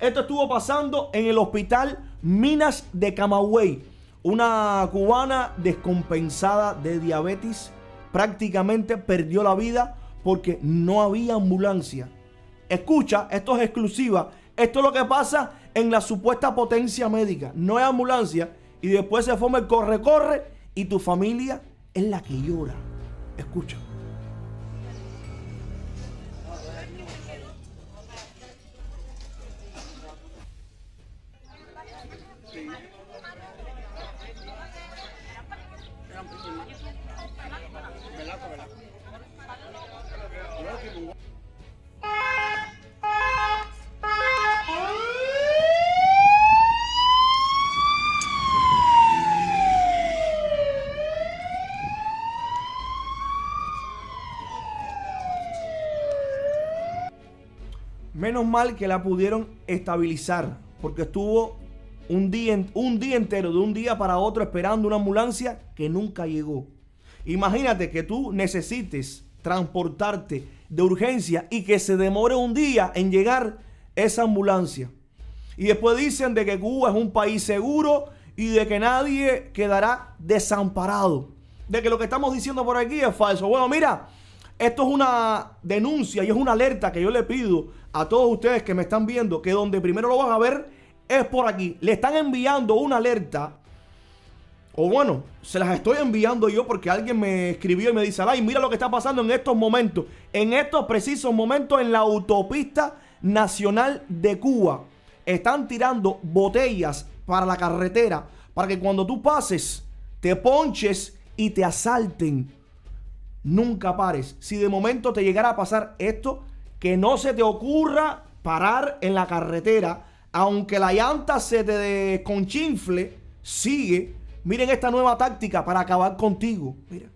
Esto estuvo pasando en el hospital Minas de Camagüey. Una cubana descompensada de diabetes prácticamente perdió la vida porque no había ambulancia. Escucha, esto es exclusiva. Esto es lo que pasa en la supuesta potencia médica. No hay ambulancia y después se forma el corre-corre y tu familia es la que llora. Escucha. Mal que la pudieron estabilizar, porque estuvo un día, un día entero, de un día para otro, esperando una ambulancia que nunca llegó. Imagínate que tú necesites transportarte de urgencia y que se demore un día en llegar esa ambulancia. Y después dicen de que Cuba es un país seguro y de que nadie quedará desamparado. De que lo que estamos diciendo por aquí es falso. Bueno, mira, esto es una denuncia y es una alerta que yo le pido a todos ustedes que me están viendo que donde primero lo van a ver es por aquí. Le están enviando una alerta. O bueno, se las estoy enviando yo porque alguien me escribió y me dice, ay, mira lo que está pasando en estos momentos, en estos precisos momentos en la autopista nacional de Cuba. Están tirando botellas para la carretera para que cuando tú pases te ponches y te asalten. Nunca pares. Si de momento te llegara a pasar esto, que no se te ocurra parar en la carretera, aunque la llanta se te desconchinfle, sigue. Miren esta nueva táctica para acabar contigo. Mira.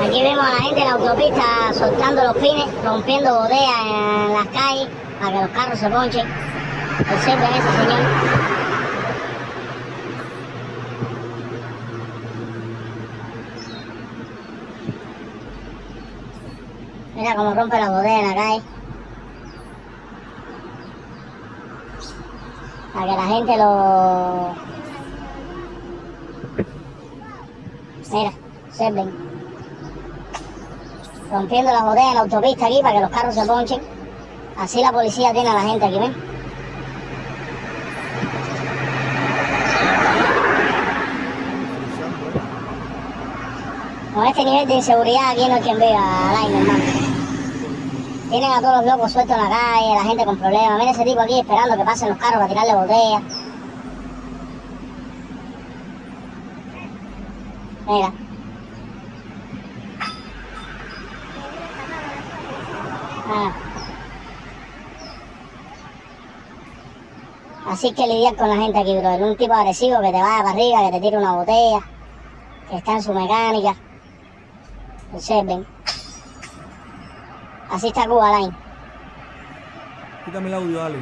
Aquí vemos a la gente en la autopista soltando los pines, rompiendo bodeas en las calles para que los carros se ponchen. Observen ese señor. Mira cómo rompe la bodega la calle. Para que la gente lo... Mira, observen. Rompiendo las bodegas en la autopista aquí para que los carros se ponchen. Así la policía tiene a la gente aquí, ¿ven? Con este nivel de inseguridad aquí no hay quien al aire, hermano. Tienen a todos los locos sueltos en la calle, la gente con problemas. Mira ese tipo aquí esperando que pasen los carros para tirarle botellas. Mira. Ah. Así que lidiar con la gente aquí, brother. Un tipo agresivo que te vaya para arriba, que te tire una botella, que está en su mecánica. Observen. Así está Cuba Line. Quítame el audio, dale.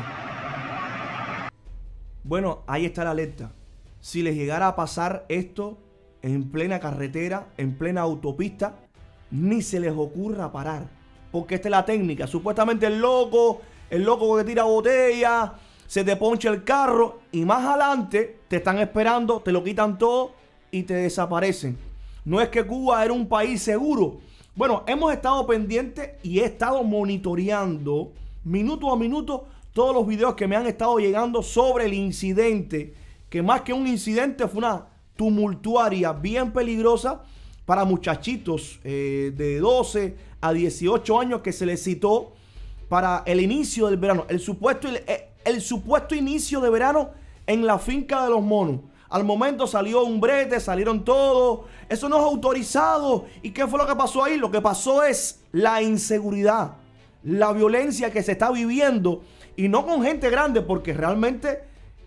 Bueno, ahí está la alerta. Si les llegara a pasar esto en plena carretera, en plena autopista, ni se les ocurra parar. Porque esta es la técnica. Supuestamente el loco, el loco que tira botella, se te poncha el carro y más adelante te están esperando, te lo quitan todo y te desaparecen. No es que Cuba era un país seguro. Bueno, hemos estado pendientes y he estado monitoreando minuto a minuto todos los videos que me han estado llegando sobre el incidente, que más que un incidente fue una tumultuaria bien peligrosa para muchachitos eh, de 12 a 18 años que se les citó para el inicio del verano, el supuesto, el, el supuesto inicio de verano en la finca de los monos. Al momento salió un brete, salieron todos. Eso no es autorizado. ¿Y qué fue lo que pasó ahí? Lo que pasó es la inseguridad, la violencia que se está viviendo. Y no con gente grande, porque realmente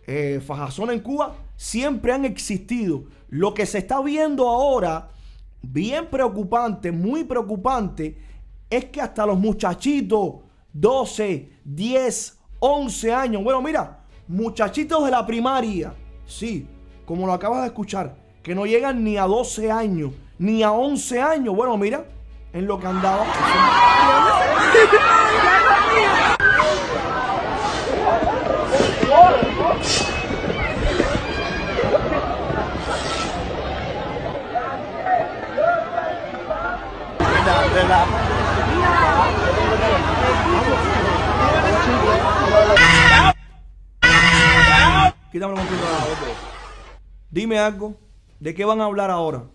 eh, fajazón en Cuba siempre han existido. Lo que se está viendo ahora, bien preocupante, muy preocupante, es que hasta los muchachitos, 12, 10, 11 años, bueno, mira, muchachitos de la primaria, sí, como lo acabas de escuchar, que no llegan ni a 12 años, ni a 11 años. Bueno, mira, en lo que andaba. Quítame la Dime algo. ¿De qué van a hablar ahora?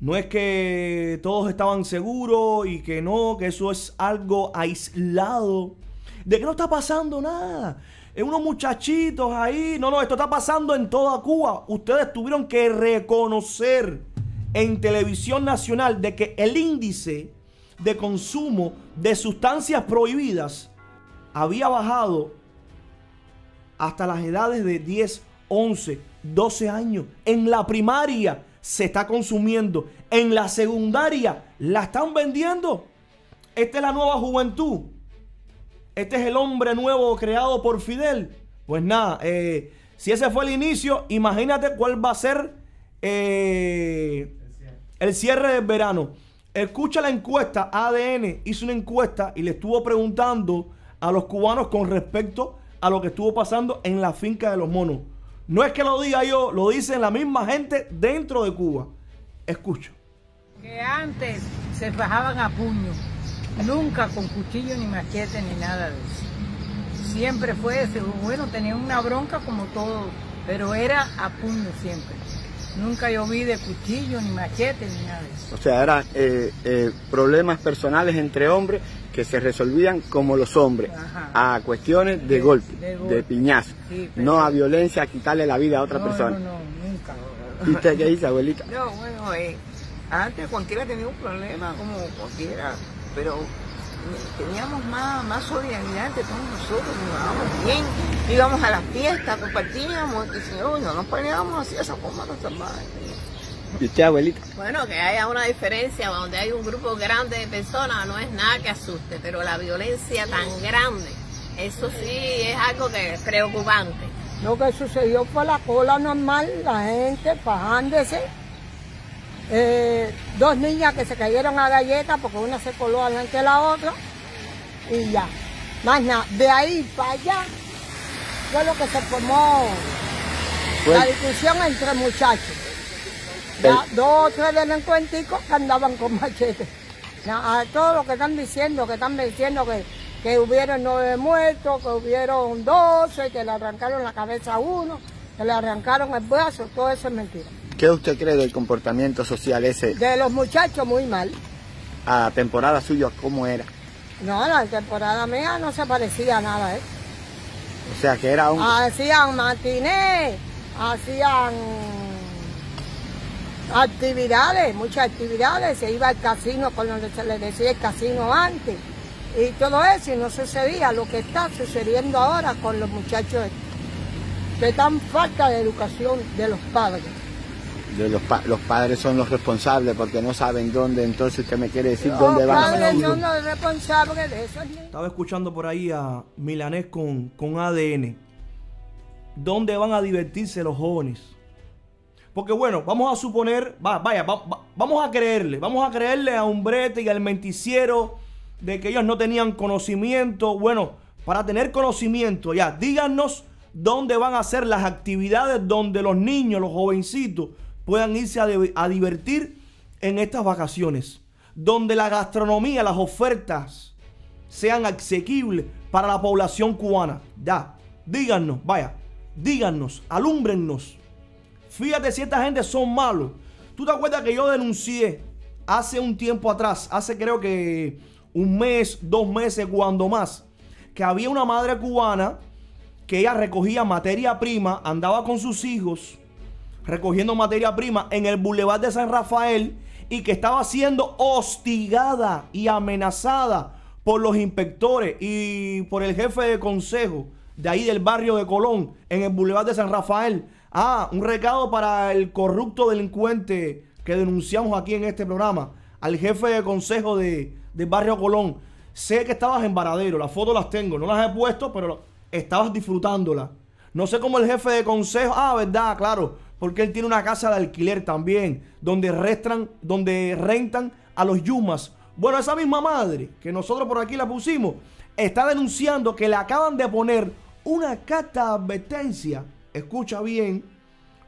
No es que todos estaban seguros y que no, que eso es algo aislado. De que no está pasando nada. Unos muchachitos ahí. No, no, esto está pasando en toda Cuba. Ustedes tuvieron que reconocer en televisión nacional de que el índice de consumo de sustancias prohibidas había bajado hasta las edades de 10, 11, 12 años. En la primaria se está consumiendo. En la secundaria la están vendiendo. Esta es la nueva juventud. Este es el hombre nuevo creado por Fidel. Pues nada, eh, si ese fue el inicio, imagínate cuál va a ser eh, el cierre del verano. Escucha la encuesta, ADN hizo una encuesta y le estuvo preguntando a los cubanos con respecto a lo que estuvo pasando en la finca de los monos. No es que lo diga yo, lo dicen la misma gente dentro de Cuba. Escucho. Que antes se bajaban a puño, nunca con cuchillo ni machete ni nada de eso. Siempre fue ese, bueno, tenía una bronca como todo, pero era a puño siempre. Nunca yo vi de cuchillo, ni machete, ni nada de eso. O sea, eran eh, eh, problemas personales entre hombres que se resolvían como los hombres, Ajá. a cuestiones de, golpe, de de, piñazo, Sí, no a violencia, a quitarle la vida a otra no, persona. No, no, nunca. ¿Y usted qué dice, abuelita? No, bueno, eh, antes cualquiera tenía un problema, como cualquiera, pero teníamos más, más solidaridad entre todos nosotros, nos bien, íbamos a las fiestas, compartíamos, y si no, no nos peleábamos así de esa forma tan salvaje. ¿Y usted, abuelita? Bueno, que haya una diferencia donde hay un grupo grande de personas no es nada que asuste, pero la violencia tan grande, eso sí es algo que es preocupante. Lo que sucedió fue la cola normal, la gente fajándose. Eh, dos niñas que se cayeron a galletas porque una se coló delante de la otra y ya. Más nada, de ahí para allá fue lo que se formó la discusión entre muchachos. Dos o tres delincuenticos que andaban con machetes. Na- a todo lo que están diciendo, que están diciendo que, que hubieron nueve muertos, que hubieron doce, que le arrancaron la cabeza a uno, que le arrancaron el brazo, todo eso es mentira. ¿Qué usted cree del comportamiento social ese De los muchachos muy mal. a temporada suya, cómo era? No, la temporada mía no se parecía a nada, ¿eh? O sea, que era un... Hacían matiné, hacían actividades, muchas actividades, se iba al casino con que se le decía el casino antes y todo eso y no sucedía lo que está sucediendo ahora con los muchachos que tan falta de educación de los padres. de los, pa- los padres son los responsables porque no saben dónde, entonces usted me quiere decir Los dónde van a padres son los responsables de niños. Estaba escuchando por ahí a Milanés con, con ADN. ¿Dónde van a divertirse los jóvenes? Porque bueno, vamos a suponer, va- vaya, va- va- vamos a creerle, vamos a creerle a Umbrete y al menticiero de que ellos no tenían conocimiento. Bueno, para tener conocimiento, ya, díganos dónde van a ser las actividades donde los niños, los jovencitos, puedan irse a, a divertir en estas vacaciones. Donde la gastronomía, las ofertas sean asequibles para la población cubana. Ya, díganos, vaya, díganos, alúmbrennos. Fíjate si esta gente son malos. ¿Tú te acuerdas que yo denuncié hace un tiempo atrás, hace creo que un mes, dos meses, cuando más, que había una madre cubana que ella recogía materia prima, andaba con sus hijos recogiendo materia prima en el Boulevard de San Rafael y que estaba siendo hostigada y amenazada por los inspectores y por el jefe de consejo de ahí del barrio de Colón en el Boulevard de San Rafael. Ah, un recado para el corrupto delincuente que denunciamos aquí en este programa, al jefe de consejo de, barrio Colón. Sé que estabas en Varadero, las fotos las tengo, no las he puesto, pero estabas disfrutándolas. No sé cómo el jefe de consejo. Ah, verdad, claro. Porque él tiene una casa de alquiler también. Donde restan, donde rentan a los yumas. Bueno, esa misma madre que nosotros por aquí la pusimos. Está denunciando que le acaban de poner una carta de advertencia. Escucha bien.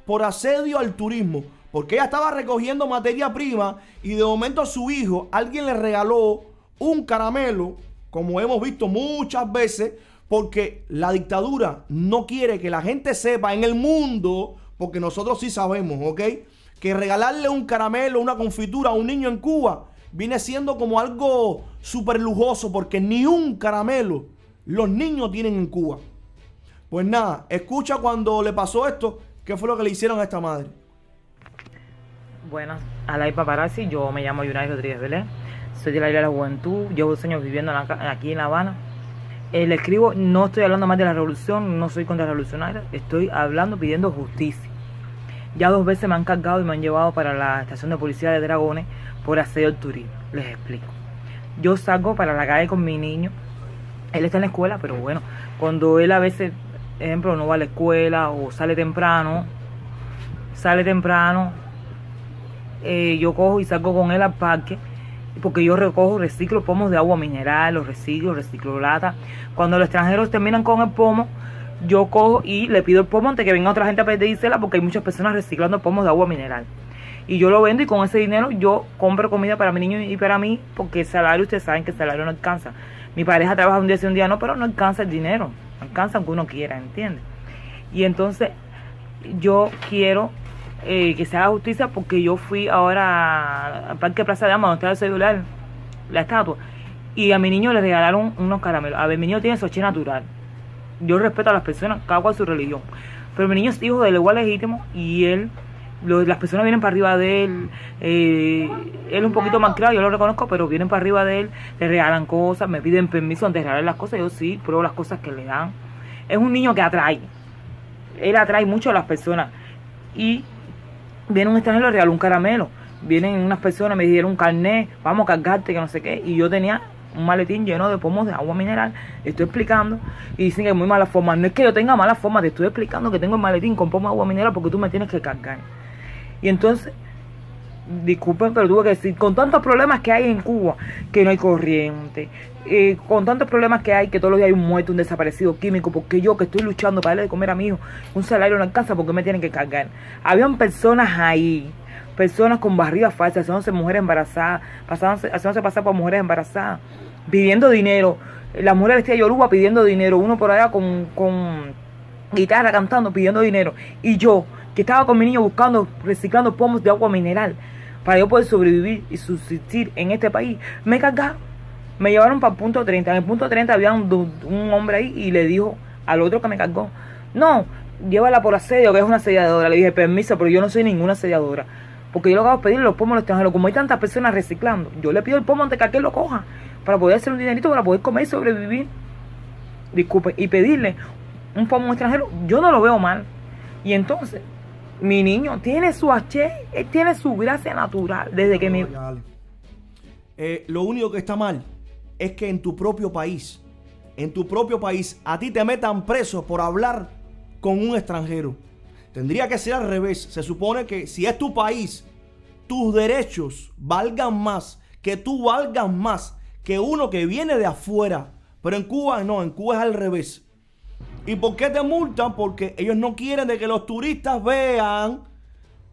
Por asedio al turismo. Porque ella estaba recogiendo materia prima. Y de momento a su hijo, alguien le regaló un caramelo. Como hemos visto muchas veces Porque la dictadura no quiere que la gente sepa en el mundo, porque nosotros sí sabemos, ¿ok? Que regalarle un caramelo, una confitura a un niño en Cuba viene siendo como algo súper lujoso, porque ni un caramelo los niños tienen en Cuba. Pues nada, escucha cuando le pasó esto, qué fue lo que le hicieron a esta madre. Buenas, Alay Paparazzi, yo me llamo Yunay Rodríguez Belén, soy de la Isla de la Juventud, llevo dos años viviendo aquí en La Habana. Eh, le escribo, no estoy hablando más de la revolución, no soy contra revolucionaria, estoy hablando pidiendo justicia. Ya dos veces me han cargado y me han llevado para la estación de policía de Dragones por el turismo. Les explico. Yo salgo para la calle con mi niño. Él está en la escuela, pero bueno, cuando él a veces, ejemplo, no va a la escuela o sale temprano, sale temprano, eh, yo cojo y salgo con él al parque porque yo recojo, reciclo pomos de agua mineral, los reciclo, reciclo lata. Cuando los extranjeros terminan con el pomo, yo cojo y le pido el pomo antes que venga otra gente a pedírsela porque hay muchas personas reciclando pomos de agua mineral. Y yo lo vendo y con ese dinero yo compro comida para mi niño y para mí porque el salario, ustedes saben que el salario no alcanza. Mi pareja trabaja un día sí, un día no, pero no alcanza el dinero. Alcanza aunque uno quiera, ¿entiendes? Y entonces yo quiero eh, que se haga justicia porque yo fui ahora al Parque Plaza de Ama, donde está el celular, la estatua, y a mi niño le regalaron unos caramelos. A ver, mi niño tiene soche natural. Yo respeto a las personas, cada cual su religión. Pero mi niño es hijo del igual legítimo y él, las personas vienen para arriba de él. Eh, él es un poquito más claro, yo lo reconozco, pero vienen para arriba de él, le regalan cosas, me piden permiso antes de regalar las cosas. Yo sí, pruebo las cosas que le dan. Es un niño que atrae. Él atrae mucho a las personas. Y viene un extranjero le regaló un caramelo. Vienen unas personas, me dieron un carnet, vamos a cargarte, que no sé qué. Y yo tenía un maletín lleno de pomos de agua mineral. Estoy explicando y dicen que es muy mala forma. No es que yo tenga mala forma, te estoy explicando que tengo el maletín con pomos de agua mineral porque tú me tienes que cargar. Y entonces, disculpen, pero tuve que decir, con tantos problemas que hay en Cuba, que no hay corriente, eh, con tantos problemas que hay, que todos los días hay un muerto, un desaparecido químico, porque yo que estoy luchando para darle de comer a mi hijo, un salario no alcanza porque me tienen que cargar. Habían personas ahí, personas con barriga falsa, haciéndose mujeres embarazadas, haciéndose pasar por mujeres embarazadas, pidiendo dinero. La mujer vestida de Yoruba pidiendo dinero, uno por allá con, con guitarra cantando, pidiendo dinero. Y yo, que estaba con mi niño buscando, reciclando pomos de agua mineral para yo poder sobrevivir y subsistir en este país, me cargaron. Me llevaron para el punto 30. En el punto 30 había un, hombre ahí y le dijo al otro que me cargó, no, llévala por asedio, que es una asediadora. Le dije, permiso, pero yo no soy ninguna asediadora. Porque yo lo hago es pedirle los pomos los extranjeros. Como hay tantas personas reciclando, yo le pido el pomo antes que aquel lo coja. Para poder hacer un dinerito, para poder comer y sobrevivir. Disculpe, y pedirle un pomo extranjero, yo no lo veo mal. Y entonces, mi niño tiene su H, tiene su gracia natural desde que mi... Eh, lo único que está mal es que en tu propio país, en tu propio país, a ti te metan preso por hablar con un extranjero. Tendría que ser al revés. Se supone que si es tu país, tus derechos valgan más, que tú valgas más que uno que viene de afuera. Pero en Cuba no, en Cuba es al revés. ¿Y por qué te multan? Porque ellos no quieren de que los turistas vean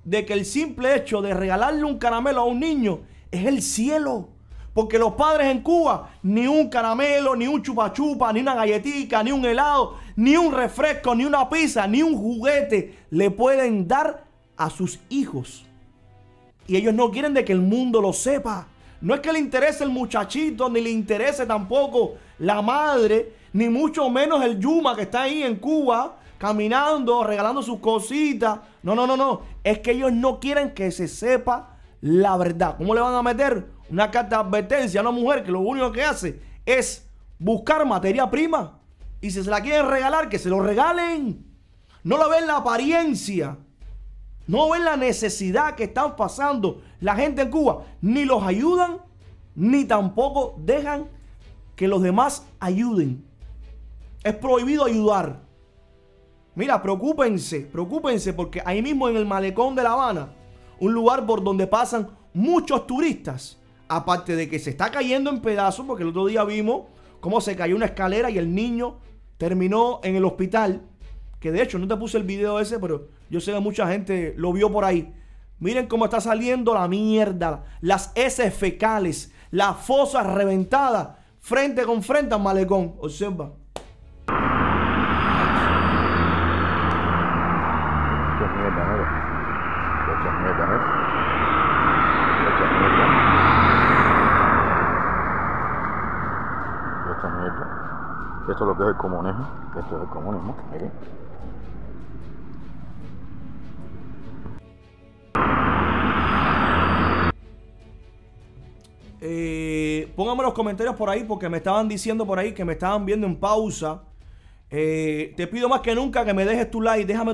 de que el simple hecho de regalarle un caramelo a un niño es el cielo. Porque los padres en Cuba, ni un caramelo, ni un chupa chupa, ni una galletita, ni un helado, ni un refresco, ni una pizza, ni un juguete le pueden dar a sus hijos. Y ellos no quieren de que el mundo lo sepa. No es que le interese el muchachito, ni le interese tampoco la madre ni mucho menos el Yuma que está ahí en Cuba caminando, regalando sus cositas. No, no, no, no. Es que ellos no quieren que se sepa la verdad. ¿Cómo le van a meter una carta de advertencia a una mujer que lo único que hace es buscar materia prima? Y si se la quieren regalar, que se lo regalen. No lo ven la apariencia. No ven la necesidad que están pasando la gente en Cuba. Ni los ayudan, ni tampoco dejan que los demás ayuden. Es prohibido ayudar. Mira, preocúpense, preocúpense porque ahí mismo en el malecón de La Habana, un lugar por donde pasan muchos turistas, aparte de que se está cayendo en pedazos, porque el otro día vimos cómo se cayó una escalera y el niño terminó en el hospital, que de hecho no te puse el video ese, pero yo sé que mucha gente lo vio por ahí. Miren cómo está saliendo la mierda, las heces fecales, las fosas reventadas, frente con frente al malecón. Observa. Mierda, mierda, Esto es lo que es el comunismo. Esto es el comunismo. Miren. Eh, pónganme los comentarios por ahí porque me estaban diciendo por ahí que me estaban viendo en pausa. Eh, te pido más que nunca que me dejes tu like, déjame tu